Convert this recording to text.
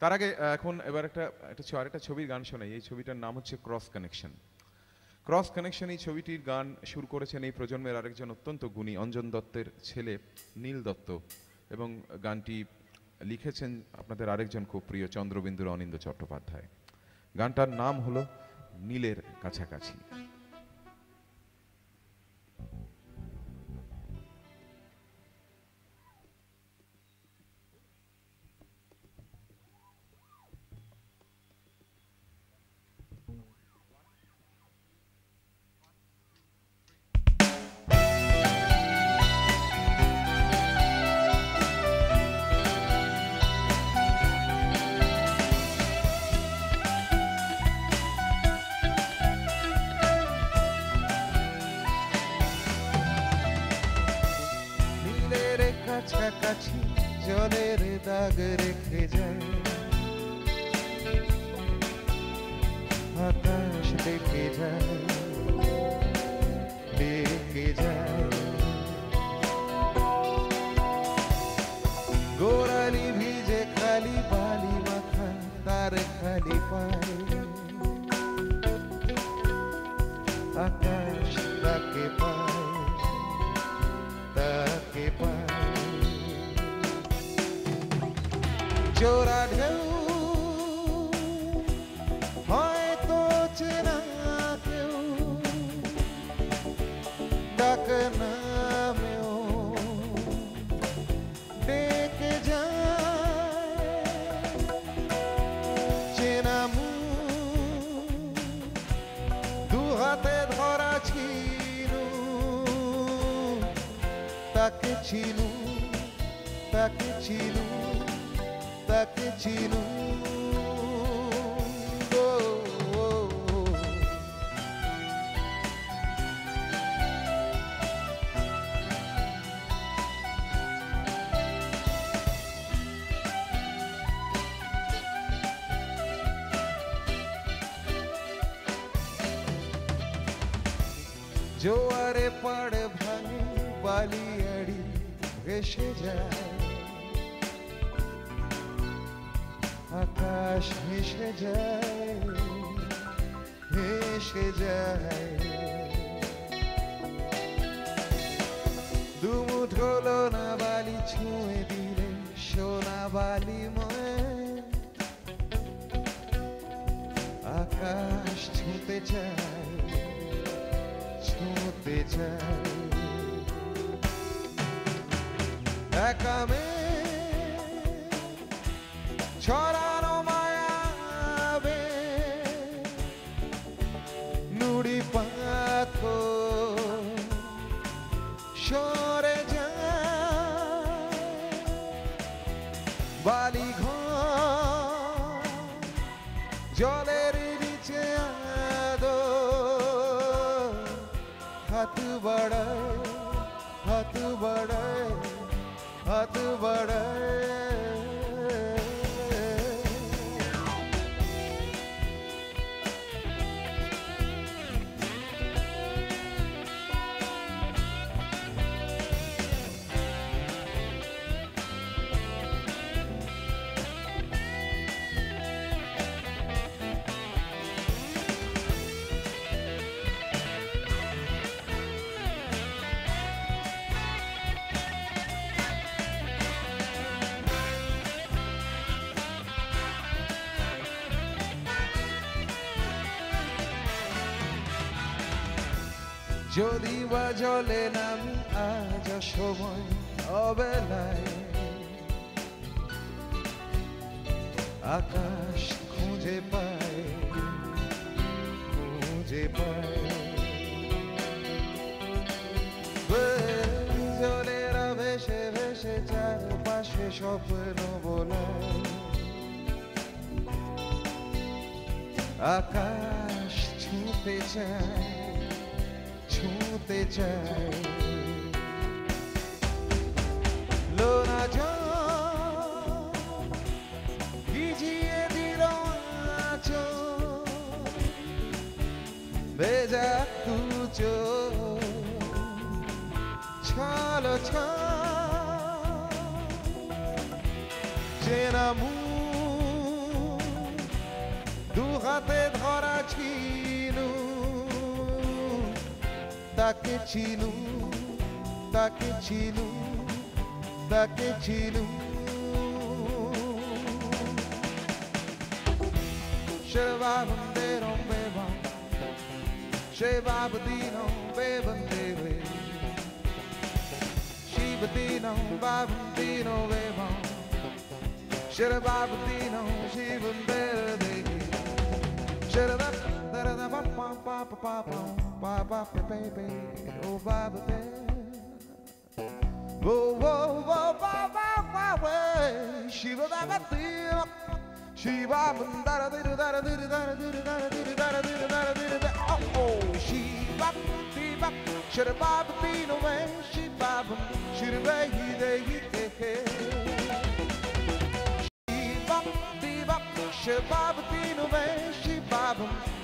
তার আগে এখন এবার একটা একটা আরেকটা ছবির গান শোনাই। এই ছবিটার নাম হচ্ছে ক্রস কানেকশন ক্রস কানেকশন এই ছবিটির গান শুরু করেছেন এই প্রজন্মের আরেকজন অত্যন্ত গুণী অঞ্জন দত্তের ছেলে নীল দত্ত। এবং গানটি লিখেছেন আপনাদের আরেকজন খুব প্রিয় চন্দ্রবিন্দুর অনিন্দ চট্টোপাধ্যায়। গানটার নাম হলো নীলের কাছাকাছি। কাছাকাছি জলের দাগ রেখে যায়। আকাশ ডেকে যায় ডেকে যায়। গোড়ালি ভিজে খালি বালি মাখা, তার খালি পায়। জোড়া ঢেউ। হয়তো চেনা কেউ ডাক নামেও ডেকে যায় চেনা মুখ। দু হাতে ধরা ছিল তাকে ছিল তাকে ছিল ও। জোয়ারে পাড় ভাঙে বালিয়াড়ি ভেসে যায় আকাশ ভেসে যায় ভেসে যায়। দুমুঠ না বালি, ছুঁয়ে দিলে সোনা বালি আকাশ ছুঁতে চায় ছুঁতে চায়। একা মেয়ে বালি ঘর জলের নিচে আদো হাত বাড়ায় হাত বাড়ায় হাত বাড়ায়। যদি বা জলে নামি আজ সময় অবেলায়, আকাশ খুঁজে পায় খুঁজে পায়। জলেরা ভেসে ভেসে চারপাশে স্বপ্ন বোলায় আকাশ ছুঁতে চায় ছুঁতে চাই। লোনা ভিজিয়ে দিল ভেজা তুচ ছাল ছেড়া মু দু হাতে ধরা ছিল তাকে ছিলু তাকে ছিলু তাকে ছিলু Sheva bandero beba Sheva badino bebandere Shivadino babandino beba Sheva badino shivandere Sheva ba ba ba ba ba baby, oh ba ba ba. Whoa whoa whoa ba ba ba ba, she ba ba ba ba, she ba ba da da da da da da da da da da da da da da da Oh oh, she ba ba ba, she ba ba ba no way, she ba ba, she ba ba da da da. She ba ba ba, she ba ba ba no way, she ba ba.